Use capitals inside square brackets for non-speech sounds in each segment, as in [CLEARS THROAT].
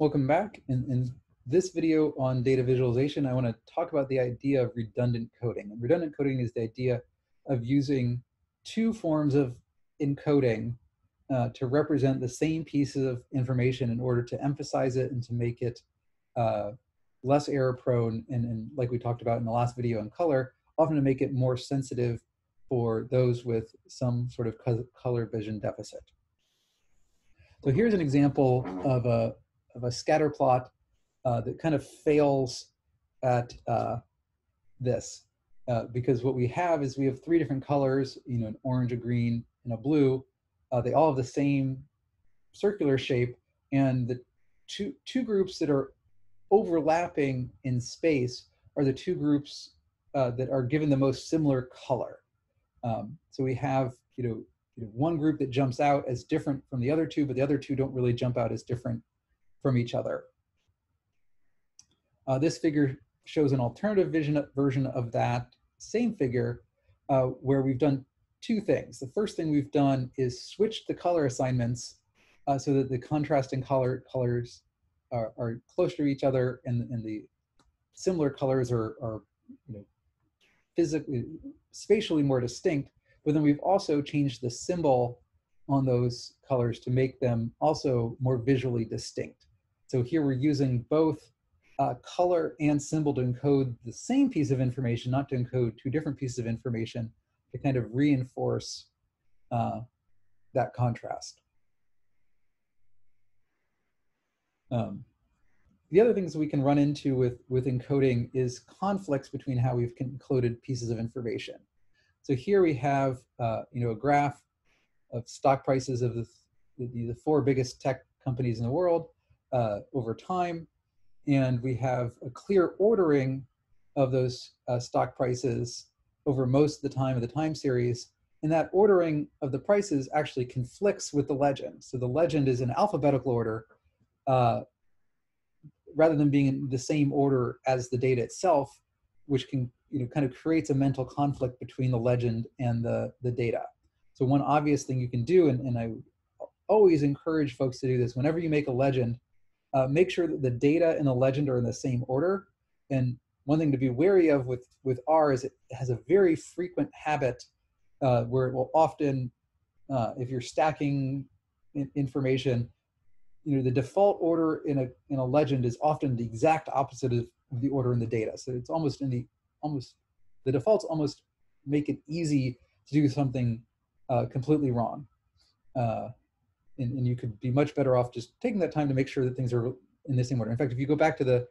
Welcome back. In, in this video on data visualization, I want to talk about the idea of redundant coding. And redundant coding is the idea of using two forms of encoding uh, to represent the same pieces of information in order to emphasize it and to make it uh, less error prone and, and like we talked about in the last video on color, often to make it more sensitive for those with some sort of color vision deficit. So here's an example of a, of a scatter plot uh, that kind of fails at uh, this. Uh, because what we have is we have three different colors, you know, an orange, a green, and a blue. Uh, they all have the same circular shape, and the two, two groups that are overlapping in space are the two groups uh, that are given the most similar color. Um, so we have, you know, you know, one group that jumps out as different from the other two, but the other two don't really jump out as different from each other. Uh, this figure shows an alternative vision, version of that same figure uh, where we've done two things. The first thing we've done is switched the color assignments uh, so that the contrasting color colors are, are closer to each other and, and the similar colors are, are you know, physically, spatially more distinct, but then we've also changed the symbol on those colors to make them also more visually distinct. So here we're using both uh, color and symbol to encode the same piece of information, not to encode two different pieces of information to kind of reinforce uh, that contrast. Um, the other things we can run into with, with encoding is conflicts between how we've encoded pieces of information. So here we have uh, you know, a graph of stock prices of the, the, the four biggest tech companies in the world uh, over time. And we have a clear ordering of those uh, stock prices over most of the time of the time series. And that ordering of the prices actually conflicts with the legend. So the legend is in alphabetical order uh, rather than being in the same order as the data itself, which can you know kind of creates a mental conflict between the legend and the the data. So one obvious thing you can do, and, and I always encourage folks to do this, whenever you make a legend, uh, make sure that the data and the legend are in the same order. And one thing to be wary of with, with R is it has a very frequent habit uh, where it will often, uh, if you're stacking in information, you know, the default order in a, in a legend is often the exact opposite of the order in the data. So it's almost in the, almost, the defaults almost make it easy to do something uh, completely wrong. Uh, and, and you could be much better off just taking that time to make sure that things are in the same order. In fact, if you go back to the,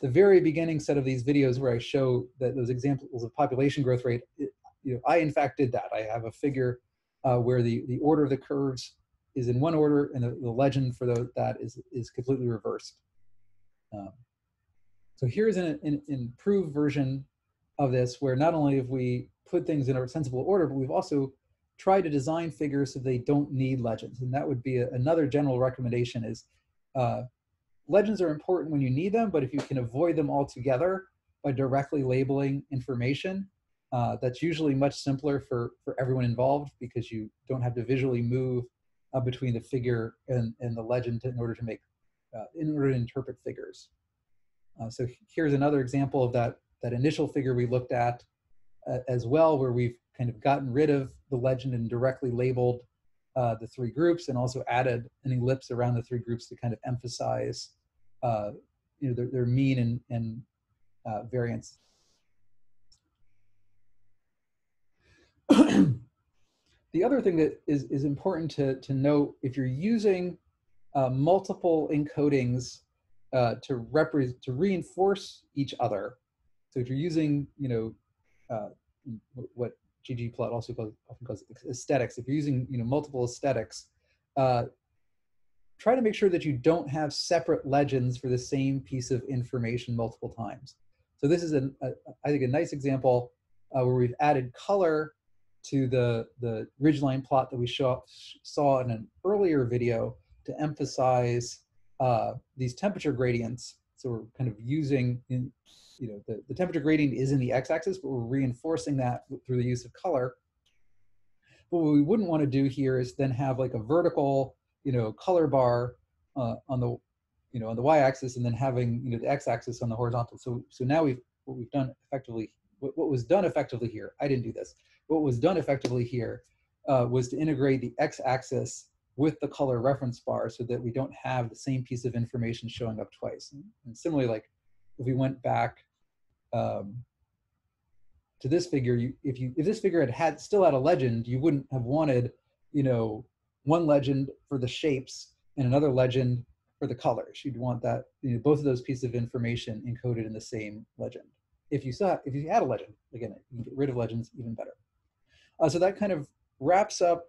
the very beginning set of these videos where I show that those examples of population growth rate, it, you know, I in fact did that. I have a figure uh, where the, the order of the curves is in one order and the, the legend for the, that is, is completely reversed. Um, so here's an, an, improved version of this where not only have we put things in a sensible order, but we've also try to design figures so they don't need legends. And that would be a, another general recommendation is uh, legends are important when you need them, but if you can avoid them altogether by directly labeling information, uh, that's usually much simpler for, for everyone involved because you don't have to visually move uh, between the figure and, and the legend in order to make, uh, in order to interpret figures. Uh, so here's another example of that, that initial figure we looked at uh, as well, where we've kind of gotten rid of the legend and directly labeled uh, the three groups and also added an ellipse around the three groups to kind of emphasize uh, you know, their, their mean and, and uh, variance. [CLEARS THROAT] the other thing that is, is important to, to note, if you're using uh, multiple encodings uh, to, represent, to reinforce each other, so if you're using, you know, uh, what ggplot also calls, often calls aesthetics. If you're using you know multiple aesthetics, uh, try to make sure that you don't have separate legends for the same piece of information multiple times. So this is a, I think a nice example uh, where we've added color to the the ridgeline plot that we show, saw in an earlier video to emphasize uh, these temperature gradients. So we're kind of using in, you know, the, the temperature gradient is in the x-axis, but we're reinforcing that through the use of color. But what we wouldn't want to do here is then have like a vertical, you know, color bar uh, on the you know, on the y-axis, and then having you know the x-axis on the horizontal. So so now we've what we've done effectively. What, what was done effectively here? I didn't do this. What was done effectively here uh, was to integrate the x-axis with the color reference bar so that we don't have the same piece of information showing up twice. And, and similarly, like if we went back um, to this figure, you, if you if this figure had had still had a legend, you wouldn't have wanted, you know, one legend for the shapes and another legend for the colors. You'd want that you know, both of those pieces of information encoded in the same legend. If you saw if you had a legend, again, you can get rid of legends even better. Uh, so that kind of wraps up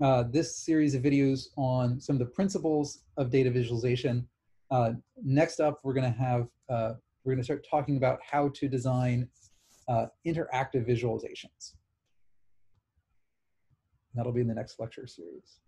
uh, this series of videos on some of the principles of data visualization. Uh, next up, we're going to have uh, we're going to start talking about how to design uh, interactive visualizations. That'll be in the next lecture series.